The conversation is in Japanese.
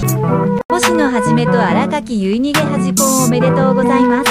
星野はじめと荒垣結逃げはじこおめでとうございます。